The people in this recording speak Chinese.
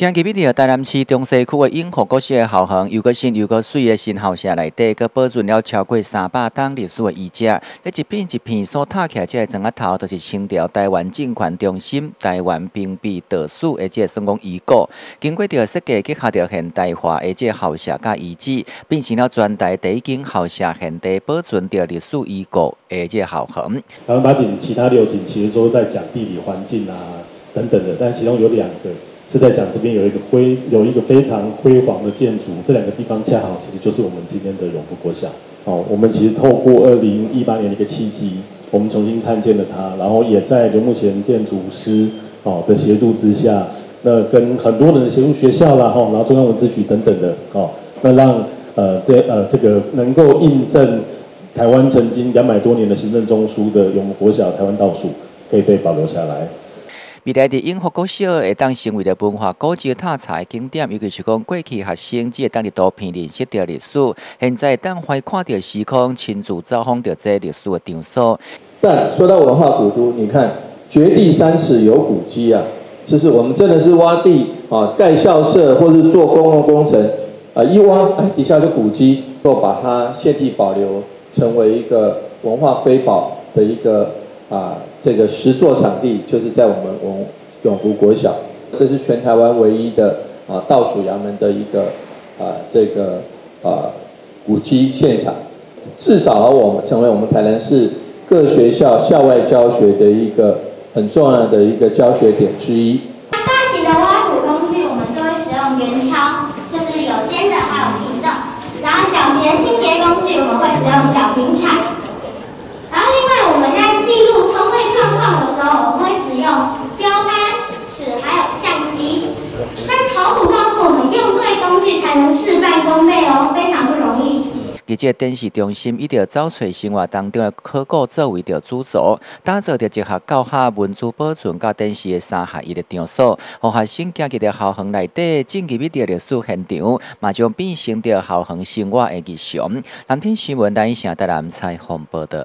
今日比伫台南市中西区的永和国小的校园，有个新有个水的新校舍内底，佮保存了超过三百档历史的遗迹。这一片一片所塔起来这个砖仔头，都是清朝台湾政权中心、台湾兵备特殊的这个算讲遗构。经过着设计结合着现代化的这个校舍甲遗址，变成了全台第一间校舍现地保存着历史遗构的这个校园。台湾八景其他六景其实都在讲地理环境啊等等的，但其中有两个。是在讲这边有一个辉有一个非常辉煌的建筑，这两个地方恰好其实就是我们今天的永福国小。哦，我们其实透过二零一八年的一个契机，我们重新看见了它，然后也在刘木贤建筑师哦的协助之下，那跟很多人协助学校啦，哈，然后中央文字局等等的，哦，那让呃这呃这个能够印证台湾曾经两百多年的行政中枢的永福国小台湾倒数可以被保留下来。未来的永福国小会当成为了文化古迹踏查景点，尤其是讲过去学生只会当伫图片认识到历史，现在当会看到时空，亲自走访到这历史的场所。但说到文化古都，你看绝地三尺有古迹啊，就是我们真的是挖地啊，盖校舍或是做公共工程啊，一挖哎底下就古迹，就把它现地保留，成为一个文化瑰宝的一个。啊，这个十座场地就是在我们永永福国小，这是全台湾唯一的啊倒数衙门的一个啊这个啊古迹现场，至少我们成为我们台南市各学校校外教学的一个很重要的一个教学点之一。大型的挖土工具，我们就会使用圆锹，就是有尖的还有平的。然后小型的清洁工具，我们会使用小平铲。然后另外我们在用标杆尺还有相机考古告诉我们用对工具才能事半功倍哦，非常不容易。伫这电视中心，一条找找生活当中的考古作为着主轴，打造着一下教学文字保存甲电视的三合一的场所，和学生行入的校园内底，进入一条历史现场，嘛将变成着校园生活的日常。蓝天新闻台以上台南采访报道。